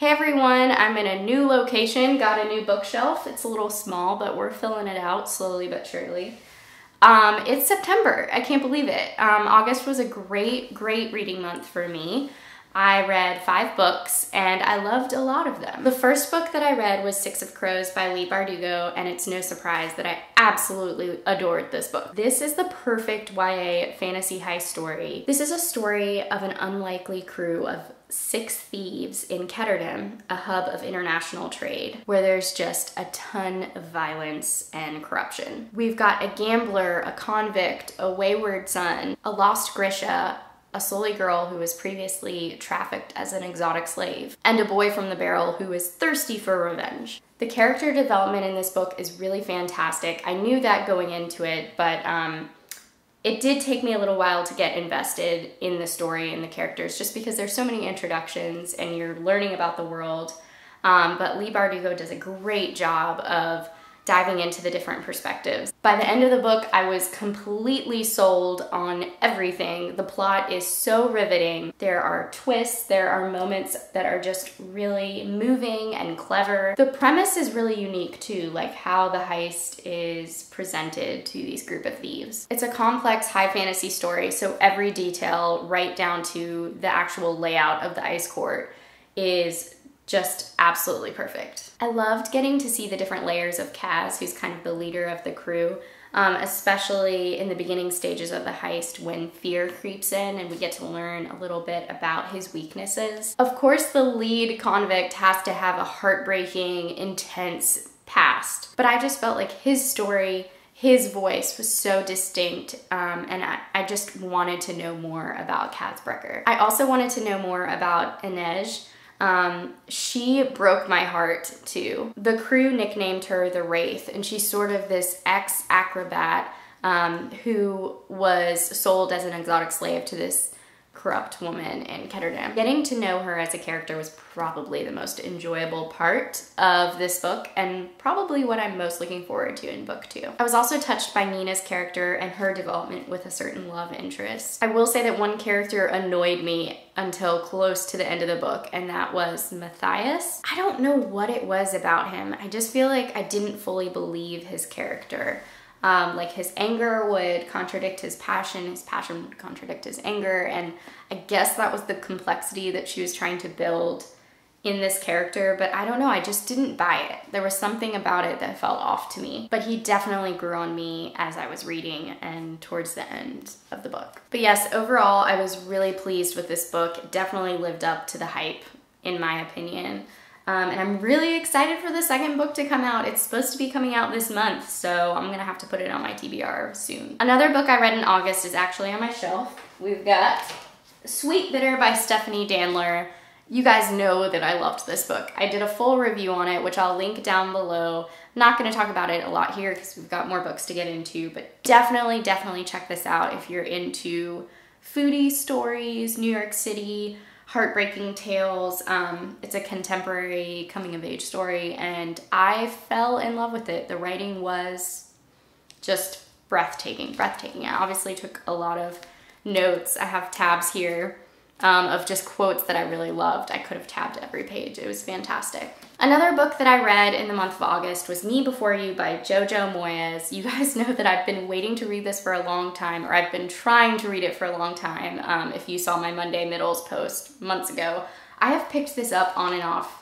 Hey everyone, I'm in a new location, got a new bookshelf. It's a little small, but we're filling it out slowly but surely. Um, it's September, I can't believe it. Um, August was a great, great reading month for me. I read five books and I loved a lot of them. The first book that I read was Six of Crows by Leigh Bardugo and it's no surprise that I absolutely adored this book. This is the perfect YA fantasy heist story. This is a story of an unlikely crew of six thieves in Ketterdam, a hub of international trade, where there's just a ton of violence and corruption. We've got a gambler, a convict, a wayward son, a lost Grisha, a Suli girl who was previously trafficked as an exotic slave, and a boy from the barrel who is thirsty for revenge. The character development in this book is really fantastic. I knew that going into it, but um, it did take me a little while to get invested in the story and the characters just because there's so many introductions and you're learning about the world. Um, but Leigh Bardugo does a great job of diving into the different perspectives. By the end of the book, I was completely sold on everything. The plot is so riveting. There are twists, there are moments that are just really moving and clever. The premise is really unique too, like how the heist is presented to these group of thieves. It's a complex high fantasy story, so every detail, right down to the actual layout of the ice court, is just absolutely perfect. I loved getting to see the different layers of Kaz, who's kind of the leader of the crew, um, especially in the beginning stages of the heist when fear creeps in and we get to learn a little bit about his weaknesses. Of course, the lead convict has to have a heartbreaking, intense past, but I just felt like his story his voice was so distinct um, and I, I, just wanted to know more about Kaz Brekker. I also wanted to know more about Inej, um, she broke my heart too. The crew nicknamed her the Wraith, and she's sort of this ex acrobat um, who was sold as an exotic slave to this corrupt woman in Ketterdam. Getting to know her as a character was probably the most enjoyable part of this book and probably what I'm most looking forward to in book two. I was also touched by Nina's character and her development with a certain love interest. I will say that one character annoyed me until close to the end of the book and that was Matthias. I don't know what it was about him. I just feel like I didn't fully believe his character. Um, like his anger would contradict his passion, his passion would contradict his anger, and I guess that was the complexity that she was trying to build in this character, but I don't know, I just didn't buy it. There was something about it that felt off to me, but he definitely grew on me as I was reading and towards the end of the book. But yes, overall, I was really pleased with this book. It definitely lived up to the hype, in my opinion. Um, and I'm really excited for the second book to come out. It's supposed to be coming out this month, so I'm gonna have to put it on my TBR soon. Another book I read in August is actually on my shelf. We've got Sweetbitter by Stephanie Danler. You guys know that I loved this book. I did a full review on it, which I'll link down below. I'm not gonna talk about it a lot here because we've got more books to get into, but definitely, definitely check this out if you're into foodie stories, New York City, heartbreaking tales. Um, it's a contemporary coming of age story and I fell in love with it. The writing was just breathtaking, breathtaking. I obviously took a lot of notes. I have tabs here um, of just quotes that I really loved. I could have tabbed every page. It was fantastic. Another book that I read in the month of August was Me Before You by Jojo Moyes. You guys know that I've been waiting to read this for a long time, or I've been trying to read it for a long time. Um, if you saw my Monday Middles post months ago, I have picked this up on and off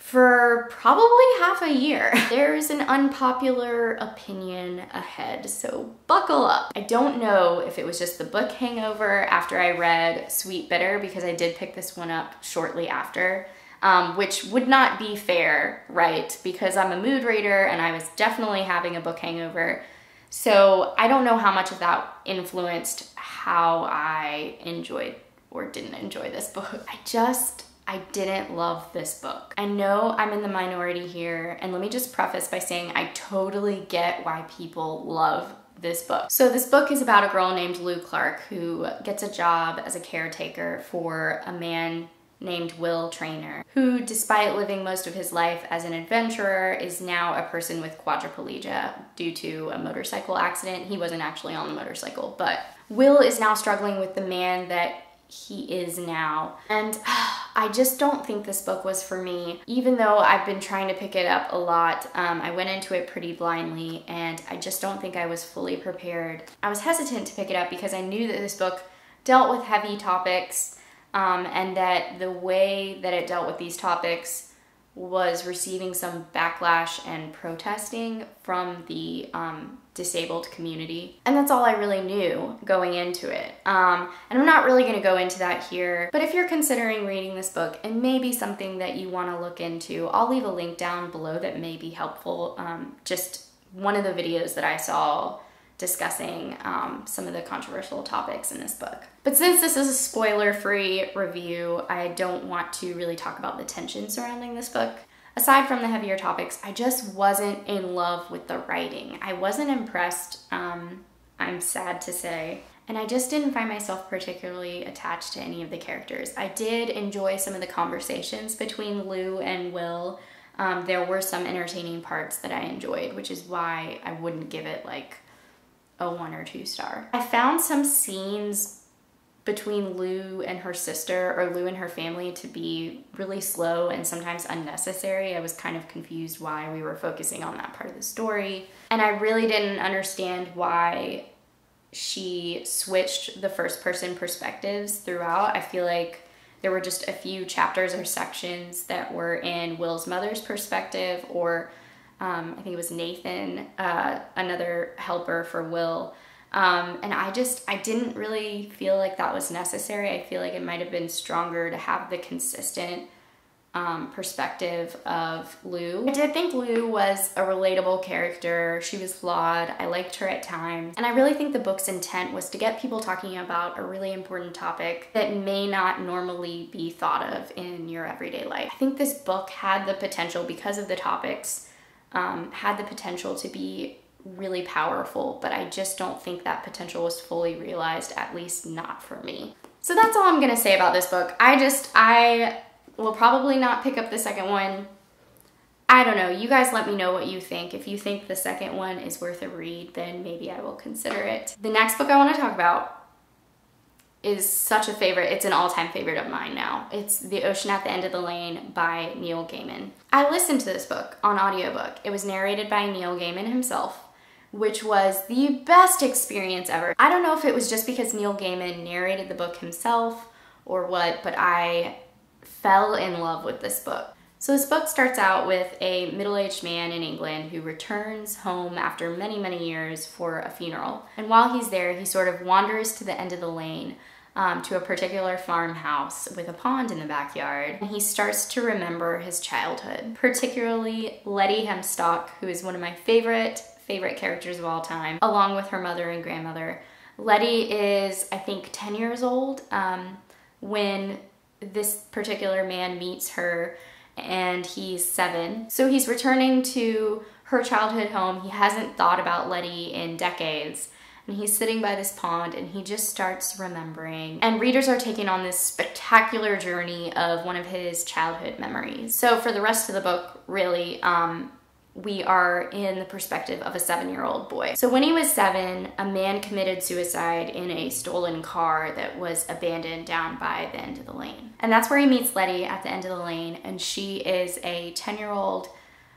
for probably half a year. There's an unpopular opinion ahead, so buckle up. I don't know if it was just the book hangover after I read Sweetbitter because I did pick this one up shortly after. Um, which would not be fair, right? Because I'm a mood reader and I was definitely having a book hangover. So I don't know how much of that influenced how I enjoyed or didn't enjoy this book. I just I didn't love this book. I know I'm in the minority here, and let me just preface by saying I totally get why people love this book. So this book is about a girl named Lou Clark who gets a job as a caretaker for a man named Will Traynor, who despite living most of his life as an adventurer is now a person with quadriplegia due to a motorcycle accident. He wasn't actually on the motorcycle, but Will is now struggling with the man that he is now. And ah, I just don't think this book was for me. Even though I've been trying to pick it up a lot, um, I went into it pretty blindly and I just don't think I was fully prepared. I was hesitant to pick it up because I knew that this book dealt with heavy topics um, and that the way that it dealt with these topics was receiving some backlash and protesting from the um, disabled community. And that's all I really knew going into it. Um, and I'm not really going to go into that here, but if you're considering reading this book and maybe something that you want to look into, I'll leave a link down below that may be helpful. Um, just one of the videos that I saw discussing um, some of the controversial topics in this book. But since this is a spoiler-free review, I don't want to really talk about the tension surrounding this book. Aside from the heavier topics, I just wasn't in love with the writing. I wasn't impressed, um, I'm sad to say, and I just didn't find myself particularly attached to any of the characters. I did enjoy some of the conversations between Lou and Will. Um, there were some entertaining parts that I enjoyed, which is why I wouldn't give it like a one or two star. I found some scenes between Lou and her sister or Lou and her family to be really slow and sometimes unnecessary. I was kind of confused why we were focusing on that part of the story. And I really didn't understand why she switched the first person perspectives throughout. I feel like there were just a few chapters or sections that were in Will's mother's perspective or um, I think it was Nathan, uh, another helper for Will. Um, and I just, I didn't really feel like that was necessary. I feel like it might have been stronger to have the consistent um, perspective of Lou. I did think Lou was a relatable character. She was flawed. I liked her at times. And I really think the book's intent was to get people talking about a really important topic that may not normally be thought of in your everyday life. I think this book had the potential because of the topics um, had the potential to be really powerful, but I just don't think that potential was fully realized, at least not for me. So that's all I'm gonna say about this book. I just, I will probably not pick up the second one. I don't know, you guys let me know what you think. If you think the second one is worth a read, then maybe I will consider it. The next book I wanna talk about is such a favorite. It's an all-time favorite of mine now. It's The Ocean at the End of the Lane by Neil Gaiman. I listened to this book on audiobook. It was narrated by Neil Gaiman himself, which was the best experience ever. I don't know if it was just because Neil Gaiman narrated the book himself or what, but I fell in love with this book. So this book starts out with a middle-aged man in England who returns home after many, many years for a funeral. And while he's there, he sort of wanders to the end of the lane um, to a particular farmhouse with a pond in the backyard. And he starts to remember his childhood, particularly Lettie Hempstock, who is one of my favorite, favorite characters of all time, along with her mother and grandmother. Lettie is, I think, 10 years old um, when this particular man meets her and he's seven. So he's returning to her childhood home. He hasn't thought about Lettie in decades and he's sitting by this pond and he just starts remembering. And readers are taking on this spectacular journey of one of his childhood memories. So for the rest of the book, really, um, we are in the perspective of a seven-year-old boy. So when he was seven, a man committed suicide in a stolen car that was abandoned down by the end of the lane. And that's where he meets Lettie at the end of the lane, and she is a 10-year-old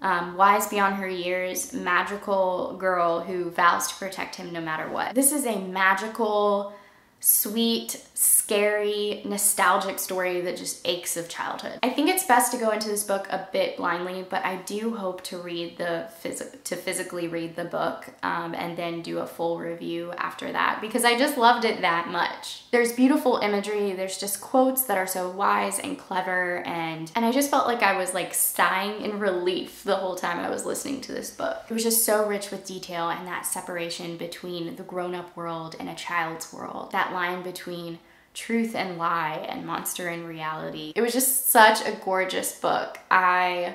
um, wise beyond her years, magical girl who vows to protect him no matter what. This is a magical, sweet, scary, nostalgic story that just aches of childhood. I think it's best to go into this book a bit blindly, but I do hope to read the phys to physically read the book um, and then do a full review after that because I just loved it that much. There's beautiful imagery, there's just quotes that are so wise and clever and and I just felt like I was like sighing in relief the whole time I was listening to this book. It was just so rich with detail and that separation between the grown-up world and a child's world. That line between truth and lie and monster and reality. It was just such a gorgeous book. I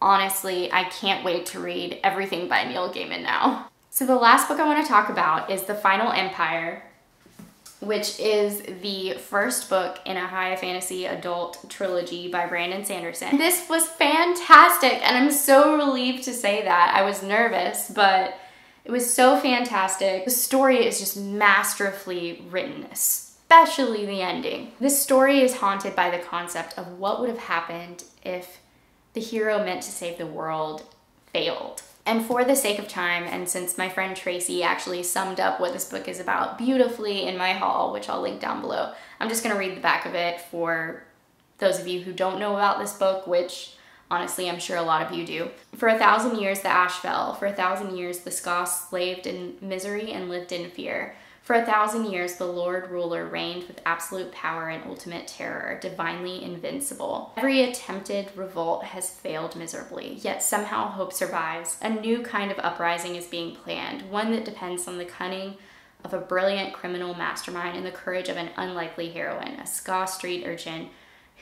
honestly, I can't wait to read everything by Neil Gaiman now. So the last book I want to talk about is The Final Empire, which is the first book in a high fantasy adult trilogy by Brandon Sanderson. This was fantastic and I'm so relieved to say that. I was nervous, but it was so fantastic. The story is just masterfully written, especially the ending. This story is haunted by the concept of what would have happened if the hero meant to save the world failed. And for the sake of time, and since my friend Tracy actually summed up what this book is about beautifully in my haul, which I'll link down below, I'm just gonna read the back of it for those of you who don't know about this book, which honestly I'm sure a lot of you do. For a thousand years the ash fell, for a thousand years the skaa slaved in misery and lived in fear. For a thousand years, the Lord ruler reigned with absolute power and ultimate terror, divinely invincible. Every attempted revolt has failed miserably, yet somehow hope survives. A new kind of uprising is being planned, one that depends on the cunning of a brilliant criminal mastermind and the courage of an unlikely heroine, a skaa street urchin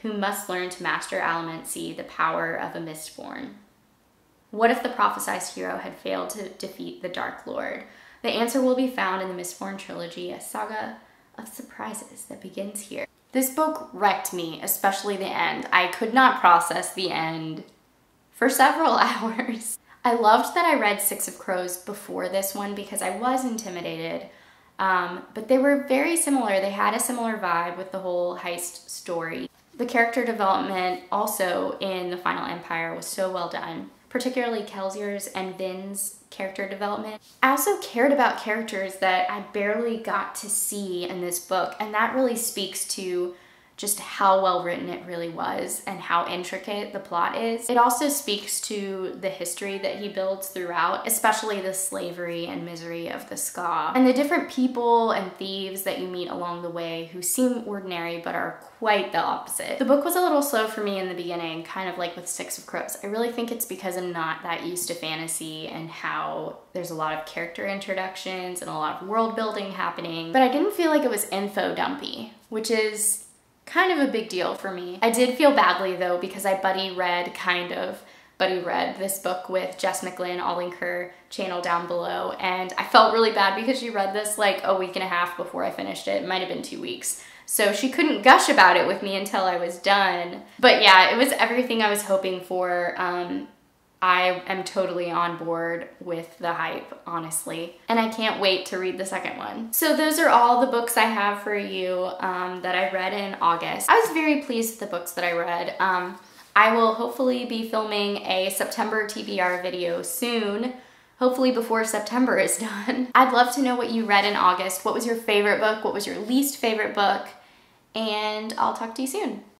who must learn to master Allomancy, the power of a mistborn. What if the prophesized hero had failed to defeat the Dark Lord? The answer will be found in the Mistborn trilogy, a saga of surprises that begins here. This book wrecked me, especially the end. I could not process the end for several hours. I loved that I read Six of Crows before this one because I was intimidated, um, but they were very similar. They had a similar vibe with the whole heist story. The character development also in The Final Empire was so well done particularly Kelsier's and Vin's character development. I also cared about characters that I barely got to see in this book, and that really speaks to just how well written it really was and how intricate the plot is. It also speaks to the history that he builds throughout, especially the slavery and misery of the skaa, and the different people and thieves that you meet along the way who seem ordinary but are quite the opposite. The book was a little slow for me in the beginning, kind of like with Six of Crows. I really think it's because I'm not that used to fantasy and how there's a lot of character introductions and a lot of world building happening, but I didn't feel like it was info dumpy, which is kind of a big deal for me. I did feel badly though because I buddy read kind of buddy read this book with Jess McGlynn. I'll link her channel down below. And I felt really bad because she read this like a week and a half before I finished it. It might have been two weeks. So she couldn't gush about it with me until I was done. But yeah, it was everything I was hoping for. Um, I am totally on board with the hype, honestly. And I can't wait to read the second one. So those are all the books I have for you um, that I read in August. I was very pleased with the books that I read. Um, I will hopefully be filming a September TBR video soon hopefully before September is done. I'd love to know what you read in August. What was your favorite book? What was your least favorite book? And I'll talk to you soon.